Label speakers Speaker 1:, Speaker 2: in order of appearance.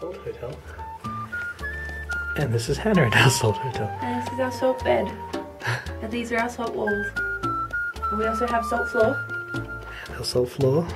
Speaker 1: hotel. And this is Hannah at Household Hotel.
Speaker 2: And this is our salt bed. and these are our salt walls. And we also have salt floor.
Speaker 1: Our salt floor.